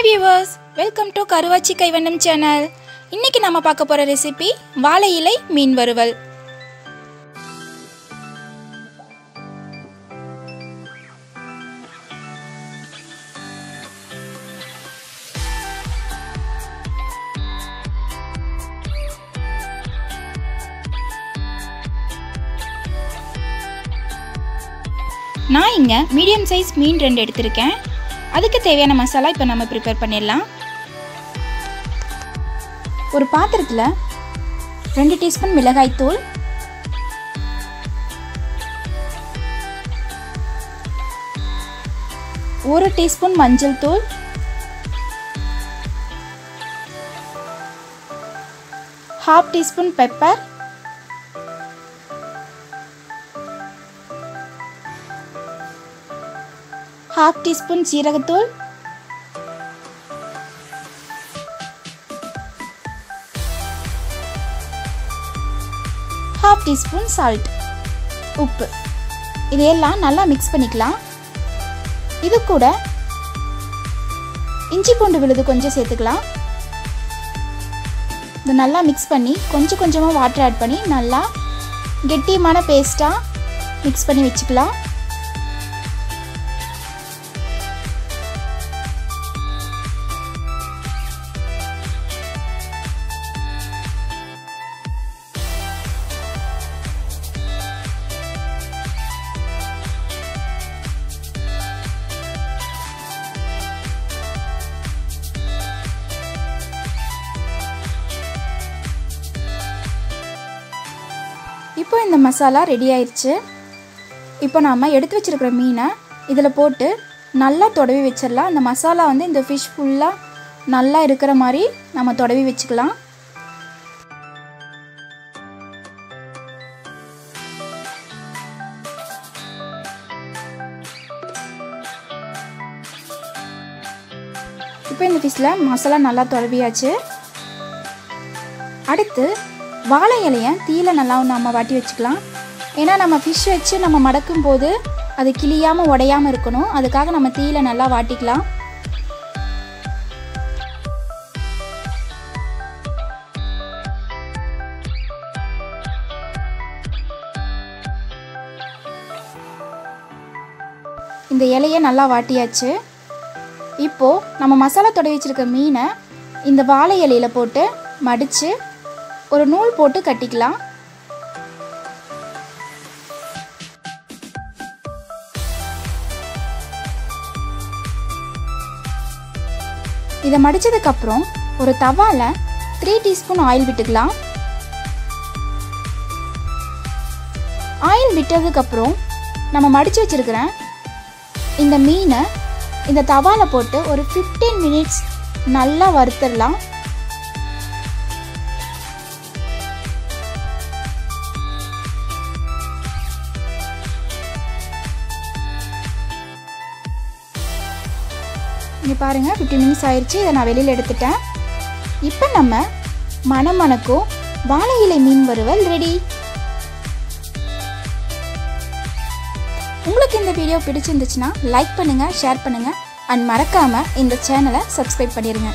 Hi viewers welcome to Karuvachi Kaivannam channel இன்னைக்கு நம்ம பார்க்க போகிற ரெசிபி வாழை இலை மீன் வறுவல். நான் இங்கே மீடியம் சைஸ் மீன் ரெண்டு எடுத்திருக்கேன். அதுக்கு தேவையான மசாலா இப்போ நம்ம ப்ரிப்பேர் பண்ணிடலாம். ஒரு பாத்திரத்தில் ரெண்டு டீஸ்பூன் மிளகாய்த்தூள் ஒரு டீஸ்பூன் மஞ்சள் தூள் half teaspoon pepper half teaspoon சீரகத்தூள் ஹாஃப் டீஸ்பூன் சால்ட் உப்பு. இதையெல்லாம் நல்லா மிக்ஸ் பண்ணிக்கலாம். இது கூட இஞ்சி பூண்டு விழுது கொஞ்சம் சேர்த்துக்கலாம். இது நல்லா மிக்ஸ் பண்ணி கொஞ்சம் கொஞ்சமாக வாட்டர் ஆட் பண்ணி நல்லா கெட்டியமான பேஸ்ட்டாக மிக்ஸ் பண்ணி வச்சுக்கலாம். இப்போ இந்த மசாலா ரெடி ஆயிடுச்சு இப்போ நாம் எடுத்து வச்சுருக்கிற மீனை இதில் போட்டு நல்லா தொடவி வச்சிடலாம் அந்த மசாலா வந்து இந்த ஃபிஷ் ஃபுல்லாக நல்லா இருக்கிற மாதிரி நம்ம தொடவி வச்சுக்கலாம். இப்போ இந்த ஃபிஷ்ஷில் மசாலா நல்லா தொடவியாச்சு. அடுத்து வாழை இலையை தீயில நல்லா நம்ம வாட்டி வச்சுக்கலாம். ஏன்னா நம்ம ஃபிஷ் வச்சு நம்ம மடக்கும் போது அது கிளியாமல் உடையாமல் இருக்கணும். அதுக்காக நம்ம தீயில நல்லா வாட்டிக்கலாம். இந்த இலையை நல்லா வாட்டியாச்சு. இப்போது நம்ம மசாலா தொடவி வச்சுருக்க மீனை இந்த வாழை இலையில் போட்டு மடித்து ஒரு நூல் போட்டு கட்டிக்கலாம். இதை மடித்ததுக்கப்புறம் ஒரு தவாவில் த்ரீ டீஸ்பூன் ஆயில் விட்டுக்கலாம். ஆயில் விட்டதுக்கப்புறம் நம்ம மடித்து வச்சுருக்கிற இந்த மீனை இந்த தவாவில் போட்டு ஒரு ஃபிஃப்டீன் மினிட்ஸ் நல்லா வறுத்துடலாம். இங்கே பாருங்கள் ஃபிஃப்டின் மினிட்ஸ் ஆயிடுச்சு இதை நான் வெளியில் எடுத்துட்டேன். இப்போ நம்ம மணமணக்கும் வாழை இலை மீன் வறுவல் ரெடி உங்களுக்கு இந்த வீடியோ பிடிச்சிருந்துச்சுன்னா லைக் பண்ணுங்கள் ஷேர் பண்ணுங்கள் அண்ட் மறக்காமல் இந்த சேனலை சப்ஸ்கிரைப் பண்ணிடுங்க